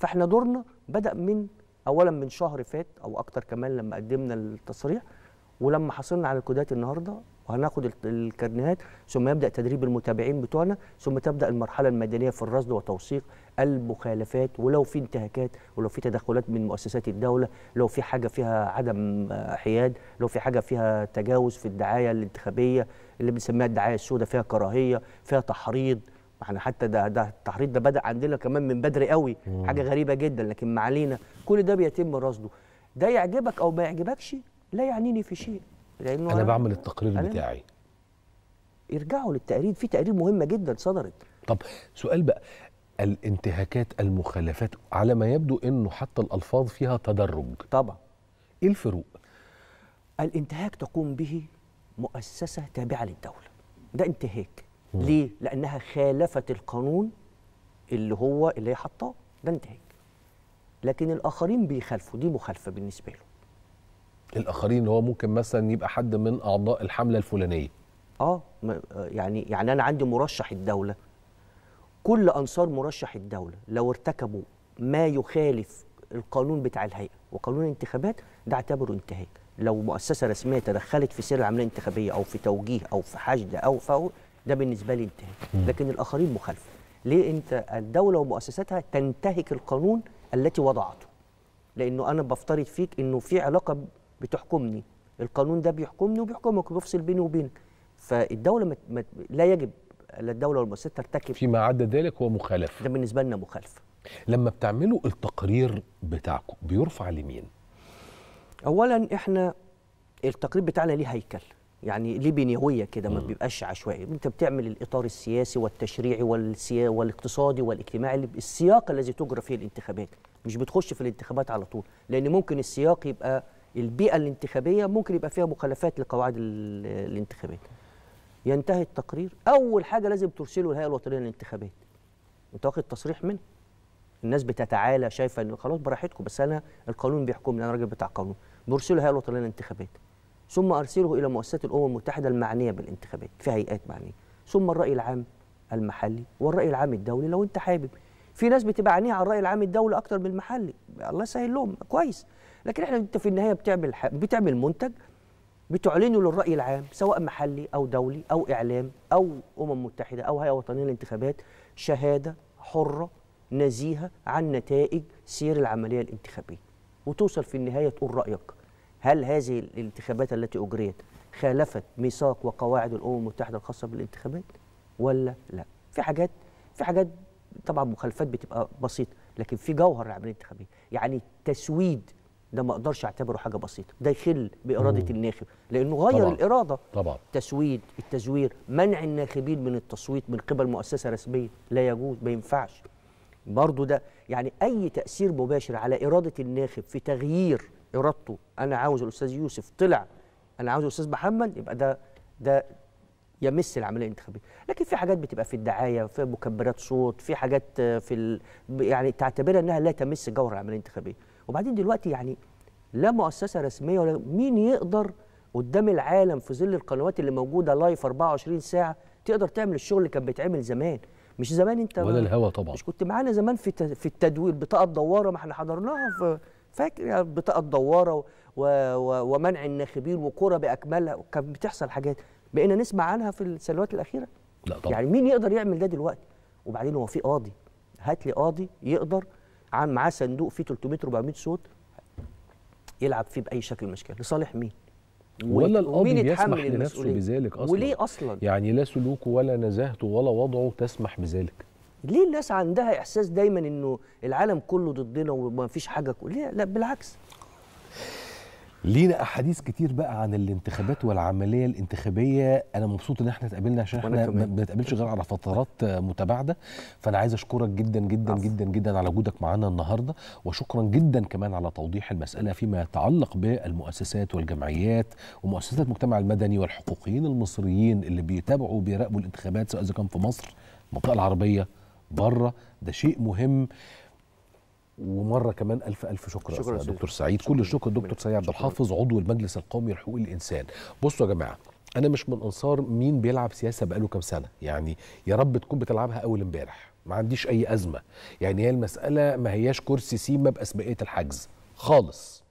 فاحنا دورنا بدأ من اولا من شهر فات أو أكتر كمان لما قدمنا التصريح ولما حصلنا على الكودات النهارده وهناخد ال- الكارنيهات ثم يبدأ تدريب المتابعين بتوعنا ثم تبدأ المرحلة المدنيه في الرصد وتوثيق المخالفات ولو في انتهاكات ولو في تدخلات من مؤسسات الدولة لو في حاجة فيها عدم حياد لو في حاجة فيها تجاوز في الدعاية الانتخابية اللي بنسميها الدعاية السوداء فيها كراهية فيها تحريض. إحنا حتى ده ده التحريض ده بدأ عندنا كمان من بدري قوي حاجة غريبة جدا لكن ما علينا. كل ده بيتم رصده. ده يعجبك أو ما يعجبكش لا يعنيني في شيء. لأنه أنا بعمل التقرير أنا- بتاعي. يرجعوا للتقرير في تقرير مهمه جدا صدرت. طب سؤال بقى الانتهاكات المخالفات على ما يبدو إنه حتى الألفاظ فيها تدرج. طبعا. إيه الفروق؟ الانتهاك تقوم به مؤسسة تابعة للدولة. ده انتهاك. ليه؟ لأنها خالفت القانون اللي هو اللي هي حطاه ده انتهاك. لكن الآخرين بيخالفوا. دي مخالفة بالنسبة له. الآخرين اللي هو ممكن مثلا يبقى حد من أعضاء الحملة الفلانية. آه ما- آه، يعني يعني أنا عندي مرشح الدولة. كل أنصار مرشح الدولة لو ارتكبوا ما يخالف القانون بتاع الهيئة وقانون الانتخابات ده اعتبره انتهاك. لو مؤسسة رسمية تدخلت في سير العملية الانتخابية أو في توجيه أو في حشد أو فهو ده بالنسبة لي انتهاك. لكن الآخرين مخالفة. ليه انت الدولة ومؤسساتها تنتهك القانون التي وضعته؟ لأنه أنا بفترض فيك إنه في علاقة بتحكمني. القانون ده بيحكمني وبيحكمك وبيفصل بيني وبينك فالدولة مت مت لا يجب الدولة والمؤسسات ترتكب. فيما عدا ذلك هو مخالف. ده بالنسبة لنا مخالفه لما بتعملوا التقرير بتاعكم بيرفع لمين؟ اولا إحنا التقرير بتاعنا ليه هيكل. يعني ليه بنيويه كده ما بيبقاش عشوائي. انت بتعمل الإطار السياسي والتشريعي والسيا والاقتصادي والاجتماعي اللي- السياق الذي تجرى فيه الانتخابات مش بتخش في الانتخابات على طول. لأن ممكن السياق يبقى البيئة الانتخابية ممكن يبقى فيها مخالفات لقواعد ال- الانتخابات. ينتهي التقرير. أول حاجة لازم ترسله الهيئة الوطنية للانتخابات. انت واخد تصريح منه؟ الناس بتتعالى شايفة إن خلاص براحتكم بس أنا القانون بيحكمني أنا راجل بتاع قانون. برسله الهيئة الوطنية للانتخابات. ثم أرسله إلى مؤسسات الأمم المتحدة المعنية بالانتخابات في هيئات معنية. ثم الرأي العام المحلي والرأي العام الدولي لو أنت حابب. في ناس بتبقى عينيها على الرأي العام الدولي أكتر من المحلي. الله يسهل لهم كويس. لكن إحنا أنت في النهاية بتعمل بتعمل منتج بتعلنه للرأي العام سواء محلي أو دولي أو إعلام أو أمم متحدة أو هيئة وطنية للانتخابات شهادة حرة نزيهة عن نتائج سير العملية الانتخابية. وتوصل في النهاية تقول رأيك. هل هذه الانتخابات التي أجريت خالفت ميثاق وقواعد الأمم المتحدة الخاصة بالانتخابات؟ ولا لا؟ في حاجات في حاجات طبعا مخالفات بتبقى بسيطة لكن في جوهر العملية الانتخابيه يعني تسويد ده ما أقدرش أعتبره حاجة بسيطة. ده يخل بإرادة الناخب لأنه غير طبعاً. الإرادة. طبعا. التسويد التزوير منع الناخبين من التصويت من قبل مؤسسة رسمية. لا يجوز ما ينفعش. برضو ده يعني أي تأثير مباشر على إرادة الناخب في تغيير إرادته أنا عاوز الأستاذ يوسف طلع أنا عاوز الأستاذ محمد يبقى ده ده يمس العملية الانتخابية. لكن في حاجات بتبقى في الدعاية في مكبرات صوت في حاجات في ال... يعني تعتبرها إنها لا تمس جوهر العملية الانتخابية. وبعدين دلوقتي يعني لا مؤسسة رسمية ولا مين يقدر قدام العالم في ظل القنوات اللي موجودة لايف 24 ساعة تقدر تعمل الشغل اللي كان بيتعمل زمان. مش زمان أنت ولا الهوى طبعا. مش كنت معانا زمان في في التدوير بطاقة دوارة ما إحنا حضرناها في فاكر يعني بطاقة دواره و و ومنع الناخبين وكرة بأكملها وكان بتحصل حاجات بقينا نسمع عنها في السنوات الأخيرة. لا طبعا. يعني مين يقدر يعمل ده دلوقتي؟ وبعدين هو في قاضي هات لي قاضي يقدر عن معاه صندوق فيه 300 400 صوت يلعب فيه بأي شكل من الأشكال. لصالح مين؟ ولا القاضي بيسمح لنفسه؟ بذلك أصلا؟ وليه أصلا؟ يعني لا سلوكه ولا نزاهته ولا وضعه تسمح بذلك. ليه الناس عندها إحساس دايما إنه العالم كله ضدنا وما فيش حاجة كو- ليه؟ لا بالعكس. لينا أحاديث كتير بقى عن الانتخابات والعملية الانتخابية. أنا مبسوط إن إحنا اتقابلنا عشان إحنا ما. بنتقابلش غير على فترات متباعدة. فأنا عايز أشكرك جدا جدا عفو. جدا جدا على وجودك معانا النهارده. وشكرا جدا كمان على توضيح المسألة فيما يتعلق بالمؤسسات والجمعيات ومؤسسات المجتمع المدني والحقوقيين المصريين اللي بيتابعوا وبيراقبوا الانتخابات سواء إذا كان في مصر المنطقة العربية بره. ده شيء مهم. ومرة كمان ألف ألف شكر شكرا. دكتور سعيد. شكرا. كل الشكر. دكتور سعيد عبد. الحافظ عضو المجلس القومي لحقوق الإنسان. بصوا يا جماعة أنا مش من أنصار مين بيلعب سياسة بقاله كام سنة. يعني يا رب تكون بتلعبها أول امبارح. ما عنديش أي أزمة. يعني هي المسألة ما هياش كرسي سيما باسبقيه الحجز. خالص.